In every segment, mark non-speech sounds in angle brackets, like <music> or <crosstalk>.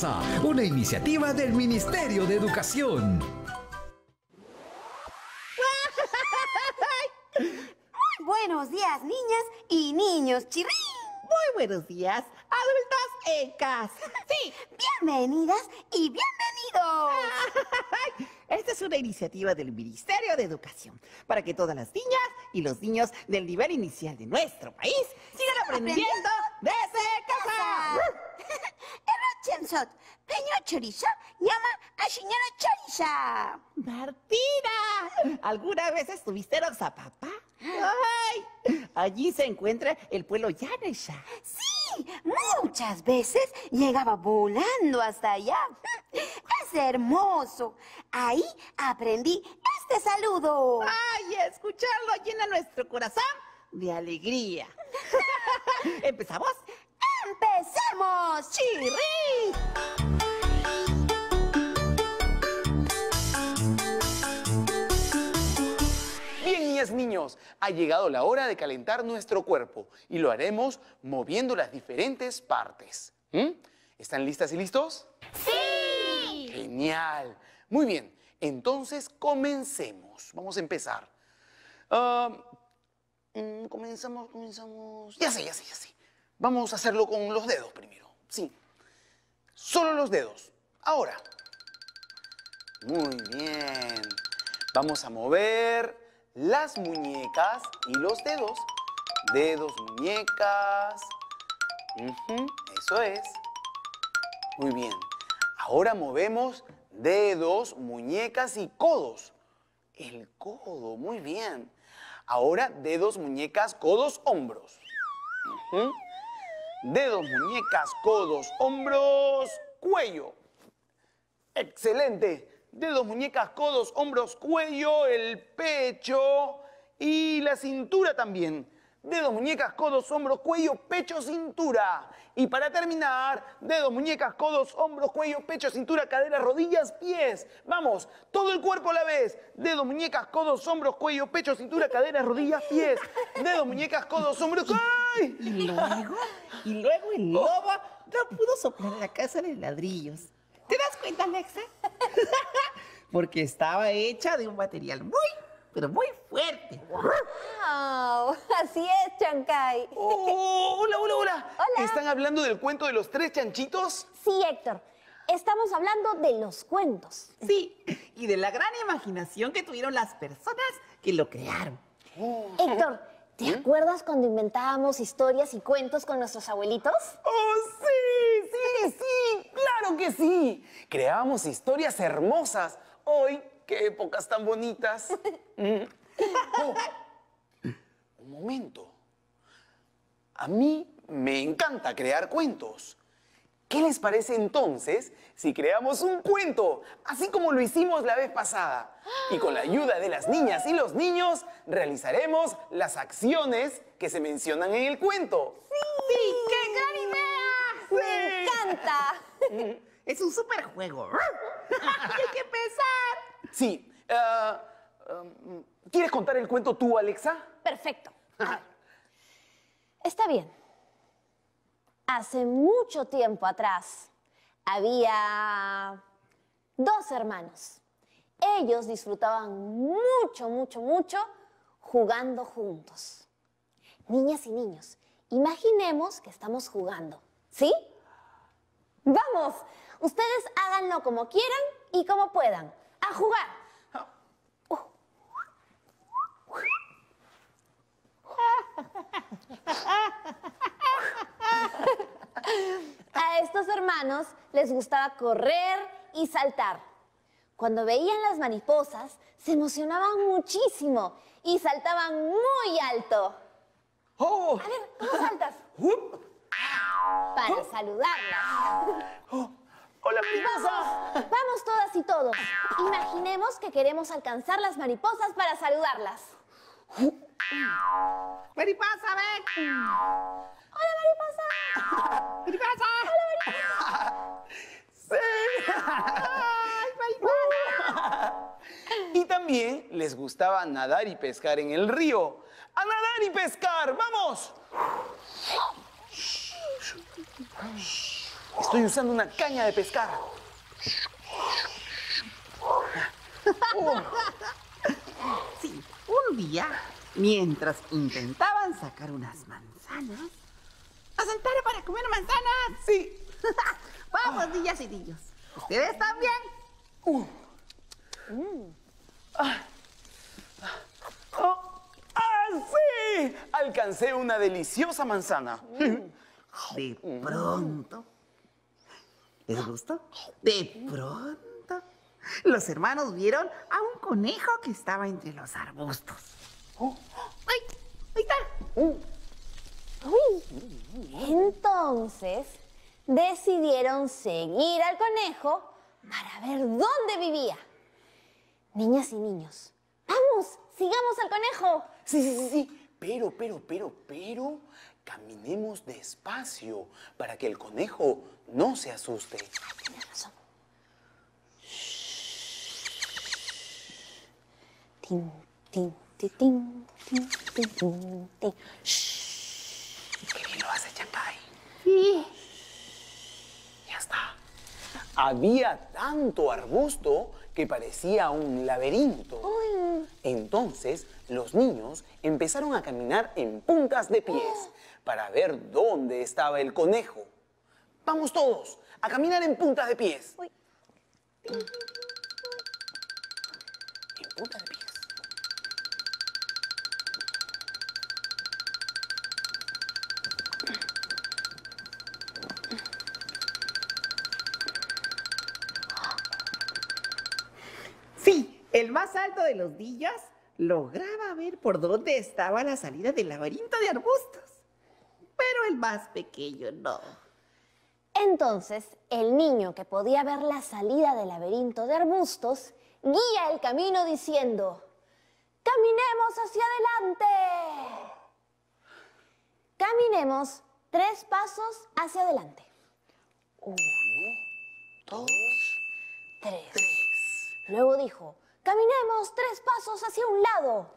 casa, una iniciativa del Ministerio de Educación. Muy <laughs> buenos días, niñas y niños. Chirrín. Muy buenos días, adultos en casa. Sí, bienvenidas y bienvenidos. <laughs> Esta es una iniciativa del Ministerio de Educación para que todas las niñas y los niños del nivel inicial de nuestro país sigan aprendiendo desde casa. <laughs> Errachensot, peño chorizo, llama a señora choriza. Martina, ¿alguna vez estuviste en Oxapapa? Ay, allí se encuentra el pueblo Yanesha. Sí, muchas veces llegaba volando hasta allá. <laughs> Es hermoso. Ahí aprendí este saludo. Ay, escucharlo llena nuestro corazón de alegría. <laughs> <laughs> ¿Empezamos? ¡Empecemos! ¡Chirri! Bien, niñas, niños, ha llegado la hora de calentar nuestro cuerpo y lo haremos moviendo las diferentes partes. ¿Mm? ¿Están listas y listos? ¡Sí! Genial. Muy bien, entonces comencemos. Vamos a empezar. Ah, mm, comenzamos, comenzamos. Ya sé, ya sé, ya sé. Vamos a hacerlo con los dedos primero. Sí. Solo los dedos. Ahora. Muy bien. Vamos a mover las muñecas y los dedos. Dedos, muñecas. Eso es. Muy bien. Ahora movemos dedos, muñecas y codos. El codo, muy bien. Ahora dedos, muñecas, codos, hombros. Ujú. Dedos, muñecas, codos, hombros, cuello. Excelente. Dedos, muñecas, codos, hombros, cuello, el pecho y la cintura también. Dedos, muñecas, codos, hombros, cuello, pecho, cintura. Y para terminar, dedos, muñecas, codos, hombros, cuello, pecho, cintura, caderas, rodillas, pies. Vamos, todo el cuerpo a la vez. Dedos, muñecas, codos, hombros, cuello, pecho, cintura, caderas, rodillas, pies. Dedos, muñecas, codos, hombros. ¡Ay! Y luego, y luego el lobo no pudo soplar la casa de ladrillos. ¿Te das cuenta, Alexa? <laughs> Porque estaba hecha de un material muy, pero muy fuerte. Wow, así es, Chancay. Oh, hola, hola, hola. Hola. ¿Están hablando del cuento de los tres chanchitos? Sí, Héctor. Estamos hablando de los cuentos. Sí, y de la gran imaginación que tuvieron las personas que lo crearon. Héctor, ¿te acuerdas cuando inventábamos historias y cuentos con nuestros abuelitos? ¡Oh, sí! ¡Sí, sí! ¡Claro que sí! Creábamos historias hermosas. Hoy, qué épocas tan bonitas. <laughs> Mm. Oh, un momento. A mí me encanta crear cuentos. ¿Qué les parece entonces si creamos un cuento, así como lo hicimos la vez pasada? Y con la ayuda de las niñas y los niños, realizaremos las acciones que se mencionan en el cuento. ¡Sí! ¡Qué gran idea! ¡Me encanta! Es un super juego. <laughs> ¡Hay que empezar! Sí. ah, um, ¿Quieres contar el cuento tú, Alexa? Perfecto. Está bien. Hace mucho tiempo atrás había dos hermanos. Ellos disfrutaban mucho, mucho, mucho jugando juntos. Niñas y niños, imaginemos que estamos jugando. ¿Sí? Vamos, ustedes háganlo como quieran y como puedan. A jugar. <laughs> A estos hermanos les gustaba correr y saltar. Cuando veían las mariposas, se emocionaban muchísimo y saltaban muy alto. ¡Oh! A ver, ¿cómo saltas? Para saludarlas. ¡Oh! ¡Hola, mariposa! Vamos, vamos todas y todos. Imaginemos que queremos alcanzar las mariposas para saludarlas. ¡Mariposa, ven! También les gustaba nadar y pescar en el río. ¡A nadar y pescar! ¡Vamos! Estoy usando una caña de pescar. Sí, un día, mientras intentaban sacar unas manzanas, ¡a saltar para comer manzanas! Sí. <laughs> Vamos, niñas y niños. ¿Ustedes también? Oh, ¡Ah, sí! Alcancé una deliciosa manzana. De pronto. ¿Les gustó? De pronto. Los hermanos vieron a un conejo que estaba entre los arbustos. ¡Ay! ¡Ahí está! Entonces decidieron seguir al conejo para ver dónde vivía. Niñas y niños, vamos, sigamos al conejo. Sí, sí, sí, sí. Pero, pero, pero, pero, caminemos despacio para que el conejo no se asuste. Tienes razón. Tin, tin, tin, tin, tin, tin, tin, tin. Qué bien lo hace Chancay. Sí. Ya está. Había tanto arbusto que parecía un laberinto. Entonces, los niños empezaron a caminar en puntas de pies para ver dónde estaba el conejo. Vamos todos a caminar en puntas de pies. Uy. En puntas de el más alto de los niños lograba ver por dónde estaba la salida del laberinto de arbustos. Pero el más pequeño no. Entonces, el niño que podía ver la salida del laberinto de arbustos guía el camino diciendo, ¡Caminemos hacia adelante! Caminemos tres pasos hacia adelante. Dos, Tres. tres. Luego dijo, caminemos tres pasos hacia un lado.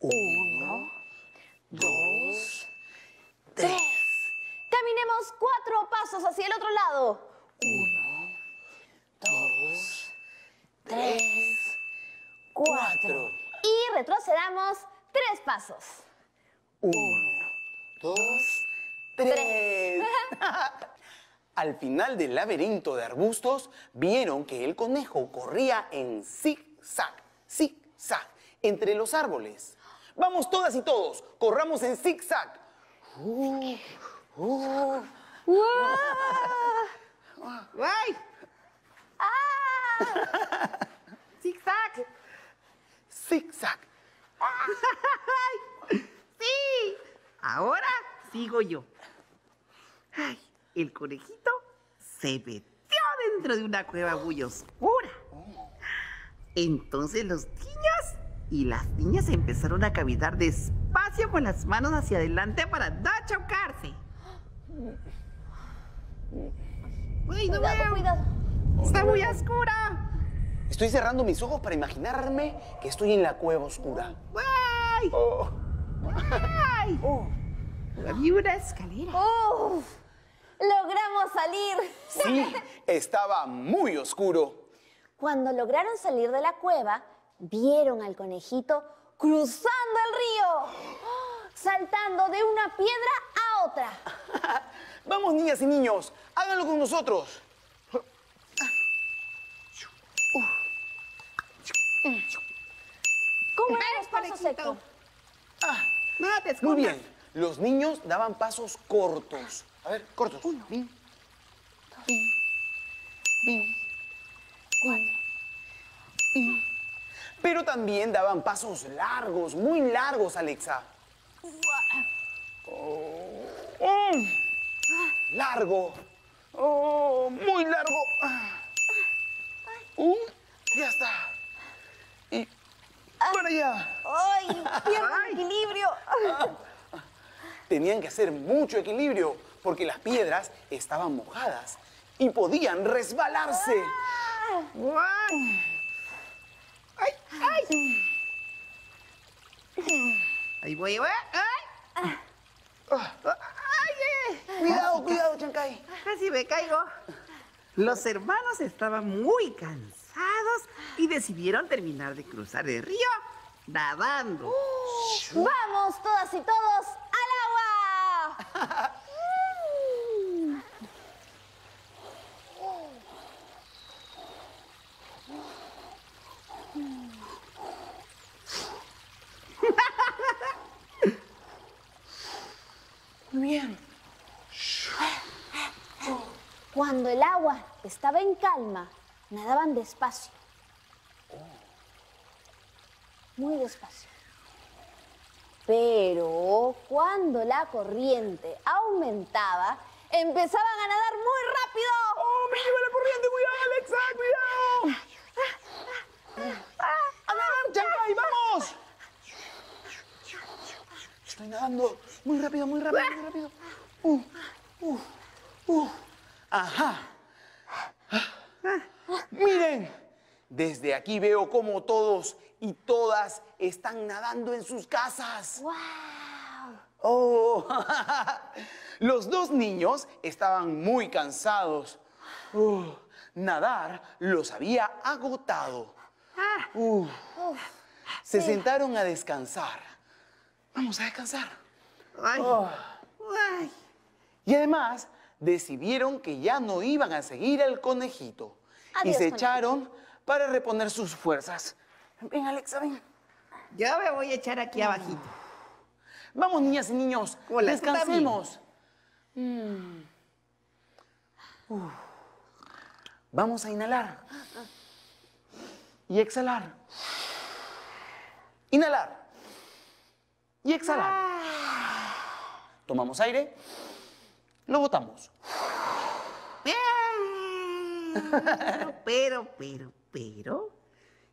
Uno, dos, Tres. Caminemos cuatro pasos hacia el otro lado. Dos, Tres. cuatro. Y retrocedamos tres pasos. Uno, dos, tres. <laughs> Al final del laberinto de arbustos, vieron que el conejo corría en zig-zag, zig-zag, entre los árboles. Vamos todas y todos, corramos en zig-zag. ¡Ay! <laughs> ¡Ah! ¡Zigzag! Zig-zag. ¡Sí! Ahora sigo yo. Ay, el conejito se metió dentro de una cueva muy oscura. Entonces los niños y las niñas empezaron a caminar despacio con las manos hacia adelante para no chocarse. ¡Uy, no Cuidado, veo! cuidado. ¡Está muy oscura! Estoy cerrando mis ojos para imaginarme que estoy en la cueva oscura. ¡Ay! Oh, ¡Ay! Había una escalera. ¡Uf! Logramos salir. sí, estaba muy oscuro. Cuando lograron salir de la cueva, vieron al conejito cruzando el río, saltando de una piedra a otra. <laughs> Vamos, niñas y niños, háganlo con nosotros. ¿Cómo eran los pasos? No te Muy bien, los niños daban pasos cortos. A ver, cortos. Bien. Bien. Bien. Bien. Pero también daban pasos largos, muy largos, Alexa. Oh, mm, Largo. Oh, muy largo. Ah. Uh, ya está. Y para allá. ¡Ay! Pierdo el equilibrio. Tenían que hacer mucho equilibrio porque las piedras estaban mojadas y podían resbalarse. ¡Guay! ¡Ay, ay! Ahí voy, ¿eh? ¡Ay! Ah, ¡Ay, cuidado, cuidado, Chancay. Casi me me caigo. Los hermanos estaban muy cansados y decidieron terminar de cruzar el río nadando. ¡Vamos todas y todos al agua! <laughs> Muy bien. Cuando el agua estaba en calma, nadaban despacio. Muy despacio. Pero cuando la corriente aumentaba, empezaban a nadar muy rápido. ¡Oh, me lleva la corriente! ¡Cuidado, Alexa! ¡Cuidado! ¡A nadar, Chancay! ¡Vamos! Estoy nadando muy rápido, muy rápido, muy rápido. Uh, uh, uh. Ajá. Miren, desde aquí veo cómo todos y todas están nadando en sus casas. ¡Wow! Oh, <laughs> los dos niños estaban muy cansados. Uh, nadar los había agotado. Uh, se sentaron a descansar. Vamos a descansar. Ay, Oh. ay. Y además decidieron que ya no iban a seguir al conejito. y se conejito. echaron para reponer sus fuerzas. Ven, Alexa, ven. Yo me voy a echar aquí abajito. Vamos, niñas y niños, Hola, descansemos. Mm. Vamos a inhalar. Y exhalar. Inhalar. Y exhalar. Tomamos aire. Lo botamos. Pero, pero, pero, pero,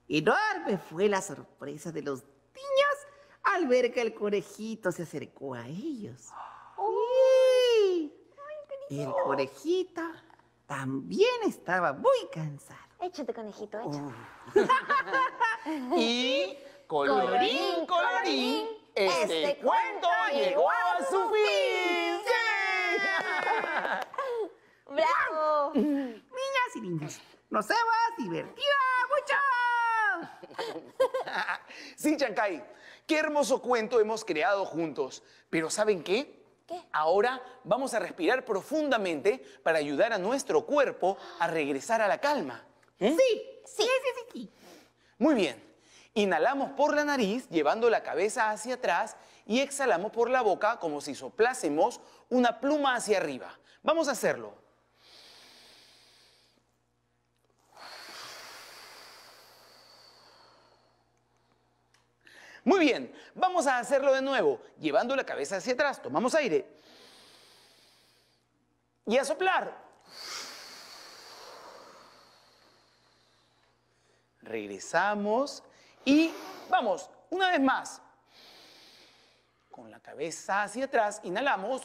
enorme fue la sorpresa de los niños al ver que el conejito se acercó a ellos. ¡Uy! El conejito también estaba muy cansado. Échate, conejito, échate. <laughs> Y <laughs> colorín, colorín, este, cuento llegó a su fin. ¡Sí! <laughs> ¡Bravo! Niñas y niños, nos hemos divertido mucho. <laughs> Sí, Chancay, qué hermoso cuento hemos creado juntos. Pero ¿saben qué? ¿Qué? Ahora vamos a respirar profundamente para ayudar a nuestro cuerpo a regresar a la calma. ¿Mm? Sí, sí, sí, sí, sí. Muy bien. Inhalamos por la nariz, llevando la cabeza hacia atrás, y exhalamos por la boca como si soplásemos una pluma hacia arriba. Vamos a hacerlo. Muy bien, vamos a hacerlo de nuevo, llevando la cabeza hacia atrás. Tomamos aire. Y a soplar. Regresamos y vamos, una vez más. Con la cabeza hacia atrás, inhalamos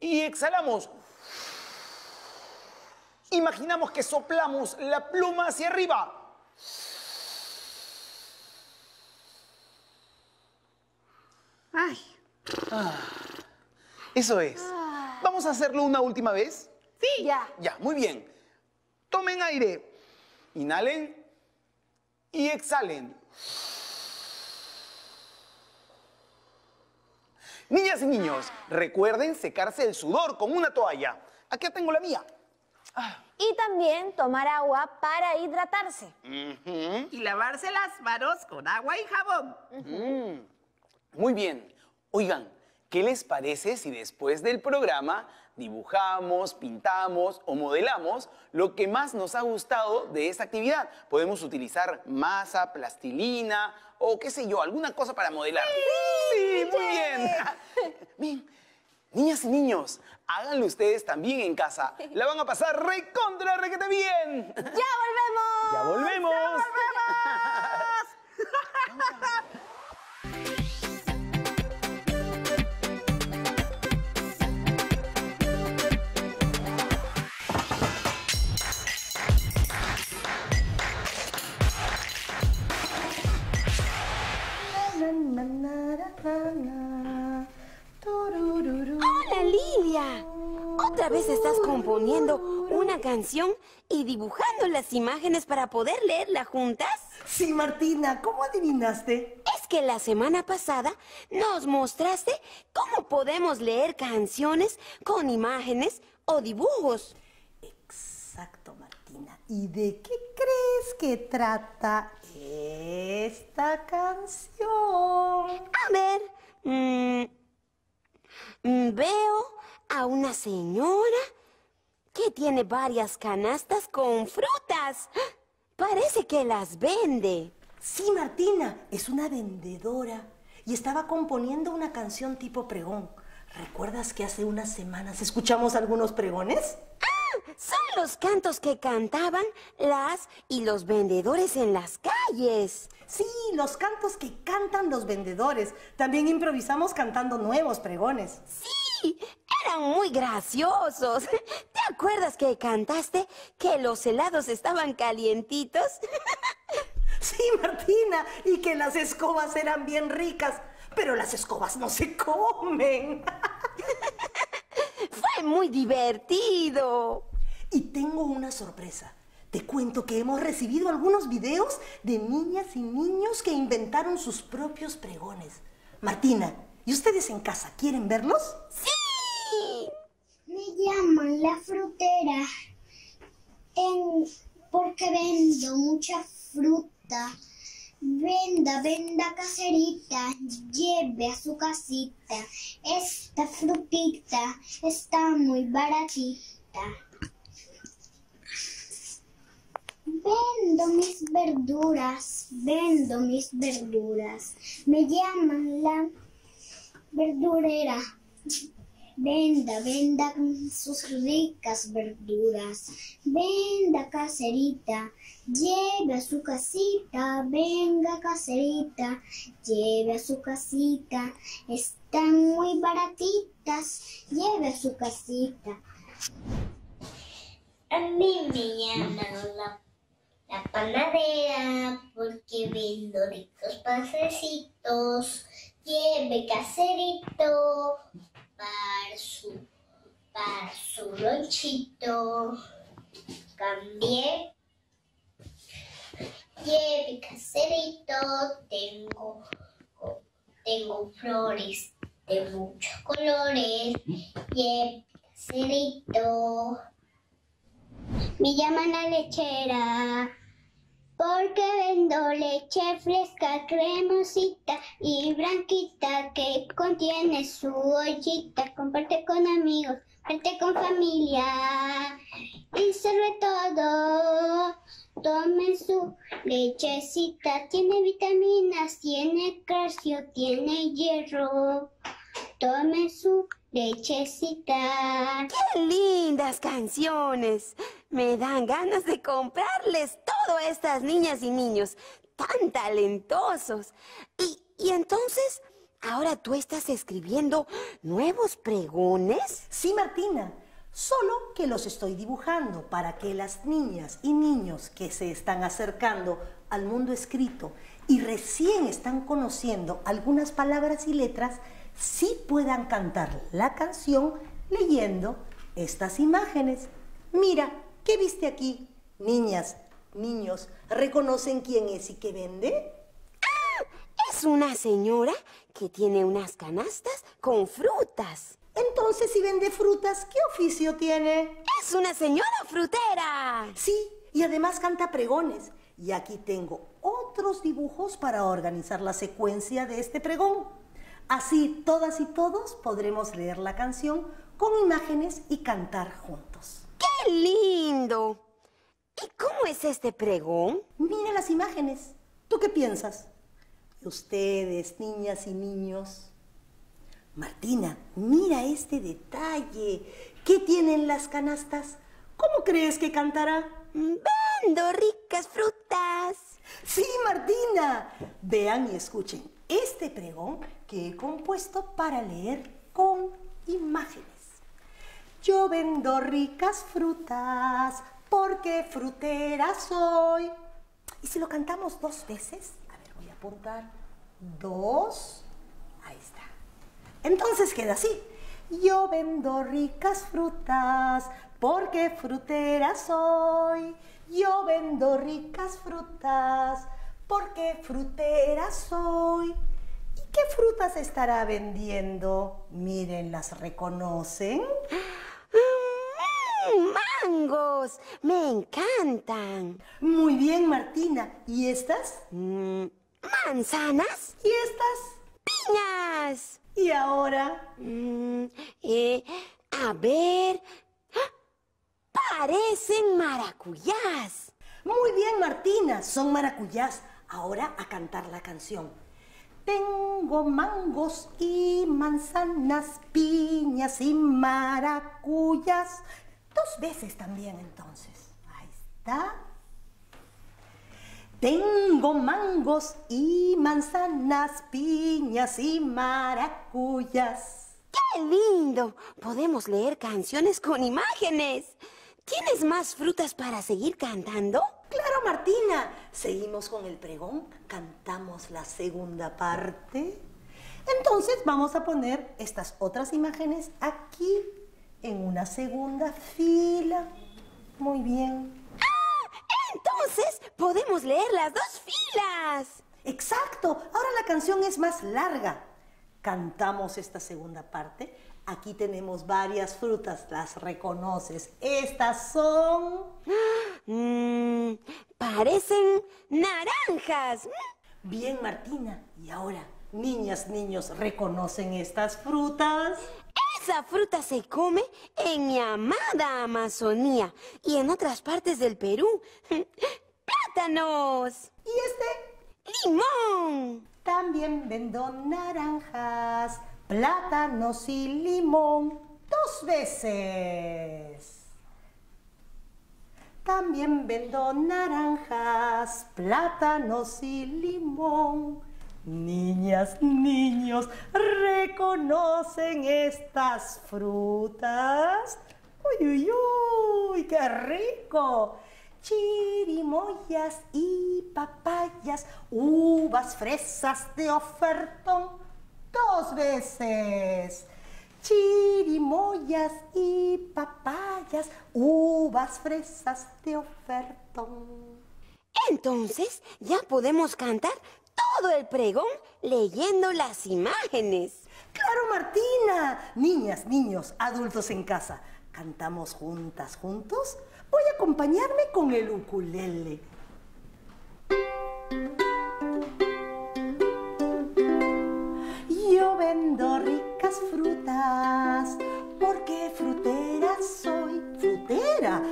y exhalamos. Imaginamos que soplamos la pluma hacia arriba. Ay, Eso es. ¿Vamos a hacerlo una última vez? Sí. Ya. Ya, muy bien. Tomen aire. Inhalen y exhalen. Niñas y niños, recuerden secarse el sudor con una toalla. Aquí tengo la mía. Y también tomar agua para hidratarse. y lavarse las manos con agua y jabón. Muy bien. Oigan, ¿qué les parece si después del programa dibujamos, pintamos o modelamos lo que más nos ha gustado de esta actividad? Podemos utilizar masa, plastilina o qué sé yo, alguna cosa para modelar. Sí, muy bien. <laughs> Bien, niñas y niños, háganlo ustedes también en casa. La van a pasar recontra requete bien. ¡Ya volvemos! Ya volvemos. ¡Hola, Lilia! <laughs> Otra vez estás componiendo una canción y dibujando las imágenes para poder leerla juntas. Sí, Martina, ¿cómo adivinaste? Es que la semana pasada nos mostraste cómo podemos leer canciones con imágenes o dibujos. Exacto, Martina. ¿Y de qué crees que trata esta canción? A ver, mm, mm, veo a una señora que tiene varias canastas con frutas. Parece que las vende. Sí, Martina, es una vendedora y estaba componiendo una canción tipo pregón. ¿Recuerdas que hace unas semanas escuchamos algunos pregones? ¡Ah! Son los cantos que cantaban las y los vendedores en las calles. Sí, los cantos que cantan los vendedores. También improvisamos cantando nuevos pregones. Sí, eran muy graciosos. ¿Te acuerdas que cantaste que los helados estaban calientitos? <laughs> Sí, Martina, y que las escobas eran bien ricas, pero las escobas no se comen. <laughs> Fue muy divertido. Y tengo una sorpresa. Te cuento que hemos recibido algunos videos de niñas y niños que inventaron sus propios pregones. Martina, ¿y ustedes en casa quieren verlos? ¡Sí! Me llaman la frutera porque vendo mucha fruta. Venda, venda caserita, lleve a su casita. Esta frutita está muy baratita. Vendo mis verduras, vendo mis verduras. Me llaman la verdurera. Venda, venda sus ricas verduras. Venda caserita, lleve a su casita. Venga caserita, lleve a su casita. Están muy baratitas, lleve a su casita. A mí me llaman la, la panadera porque vendo ricos pasecitos. Lleve caserito para su, para su lonchito. Cambié. Lleve caserito, tengo, tengo flores de muchos colores. Lleve caserito. Me llaman la lechera porque vendo leche fresca, cremosita y blanquita que contiene su ollita. Comparte con amigos, comparte con familia y sobre todo tomen su lechecita. Tiene vitaminas, tiene calcio, tiene hierro. Tomen su lechecita. ¡Qué lindas canciones! Me dan ganas de comprarles todo a estas niñas y niños tan talentosos. Y, y entonces, ¿ahora tú estás escribiendo nuevos pregones? Sí, Martina. Solo que los estoy dibujando para que las niñas y niños que se están acercando al mundo escrito y recién están conociendo algunas palabras y letras, sí puedan cantar la canción leyendo estas imágenes. Mira, ¿qué viste aquí? Niñas, niños, ¿reconocen quién es y qué vende? Es una señora que tiene unas canastas con frutas. Entonces, si vende frutas, ¿qué oficio tiene? Es una señora frutera. Sí, y además canta pregones. Y aquí tengo otros dibujos para organizar la secuencia de este pregón. Así todas y todos podremos leer la canción con imágenes y cantar juntos. ¡Qué lindo! ¿Y cómo es este pregón? Mira las imágenes. ¿Tú qué piensas? Ustedes, niñas y niños. Martina, mira este detalle. ¿Qué tienen las canastas? ¿Cómo crees que cantará? Vendo ricas frutas. Sí, Martina. Vean y escuchen este pregón que he compuesto para leer con imágenes. Yo vendo ricas frutas porque frutera soy. Y si lo cantamos dos veces, a ver, voy a apuntar. Dos. Ahí está. Entonces queda así. Yo vendo ricas frutas porque frutera soy. Yo vendo ricas frutas porque frutera soy. ¿Y qué frutas estará vendiendo? Miren, ¿las reconocen? Mm, ¡Mangos! ¡Me encantan! Muy bien, Martina. ¿Y estas? Mm, ¿Manzanas? ¿Y estas? ¡Piñas! ¿Y ahora? Mm, eh, a ver. ¡Ah! Parecen maracuyás. Muy bien, Martina. Son maracuyás. Ahora a cantar la canción. Tengo mangos y manzanas, piñas y maracuyas. Dos veces también entonces. Ahí está. Tengo mangos y manzanas, piñas y maracuyas. ¡Qué lindo! Podemos leer canciones con imágenes. ¿Tienes más frutas para seguir cantando? Claro, Martina. Seguimos con el pregón. Cantamos la segunda parte. Entonces vamos a poner estas otras imágenes aquí en una segunda fila. Muy bien. Entonces podemos leer las dos filas. Exacto. Ahora la canción es más larga. Cantamos esta segunda parte. Aquí tenemos varias frutas. Las reconoces. Estas son... Mm, parecen naranjas. Bien, Martina. Y ahora, niñas, niños, ¿reconocen estas frutas? Esa fruta se come en mi amada Amazonía y en otras partes del Perú. <laughs> ¡Plátanos! ¿Y este? ¡Limón! También vendo naranjas, plátanos y limón dos veces. También vendo naranjas, plátanos y limón. Niñas, niños, ¿reconocen estas frutas? ¡Uy, uy, uy! ¡Qué rico! Chirimoyas y papayas, uvas, fresas de ofertón, dos veces. Chirimoyas y papayas, uvas, fresas de ofertón. Entonces ya podemos cantar todo el pregón leyendo las imágenes. Claro, Martina. Niñas, niños, adultos en casa, ¿cantamos juntas, juntos? Voy a acompañarme con el ukulele. Yo vendo frutas porque frutera soy. Frutera,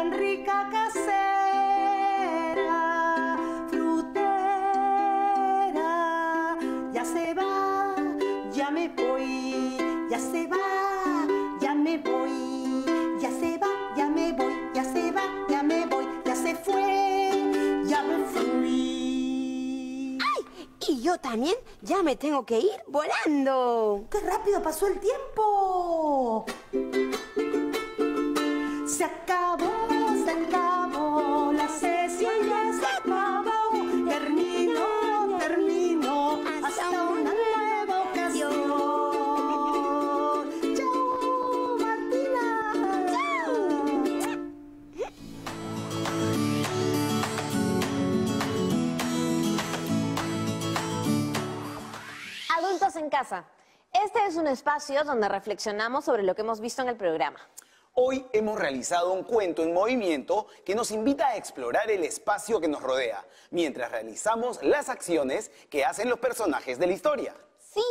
tan rica casera. Frutera, ya se va, ya me voy, ya se va, ya me voy, ya se va, ya me voy, ya se va, ya me voy, ya se fue, ya me fui. Y yo también ya me tengo que ir volando. ¡Qué rápido pasó el tiempo! En casa. Este es un espacio donde reflexionamos sobre lo que hemos visto en el programa. Hoy hemos realizado un cuento en movimiento que nos invita a explorar el espacio que nos rodea, mientras realizamos las acciones que hacen los personajes de la historia. Sí,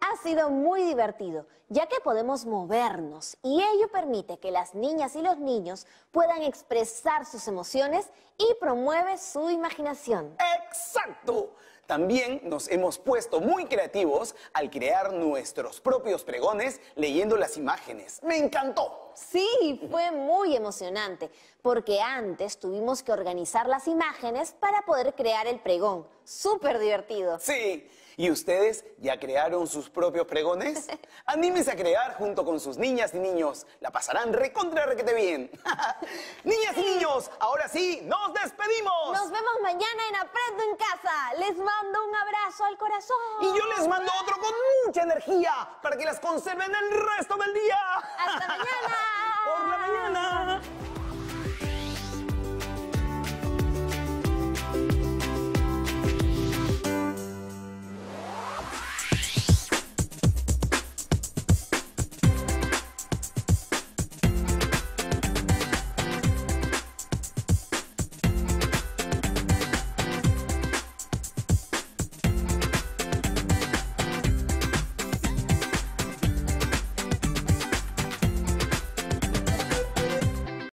ha sido muy divertido, ya que podemos movernos y ello permite que las niñas y los niños puedan expresar sus emociones y promueve su imaginación. ¡Exacto! También nos hemos puesto muy creativos al crear nuestros propios pregones leyendo las imágenes. ¡Me encantó! Sí, fue muy emocionante, porque antes tuvimos que organizar las imágenes para poder crear el pregón. Súper divertido. Sí. ¿Y ustedes ya crearon sus propios pregones? <laughs> Anímense a crear junto con sus niñas y niños. La pasarán recontra requete bien. <laughs> niñas y niños, ahora sí, nos despedimos. Nos vemos mañana en Aprendo en Casa. Les mando un abrazo al corazón. Y yo les mando otro con mucha energía para que las conserven el resto del día. Hasta mañana. <laughs> Por la mañana.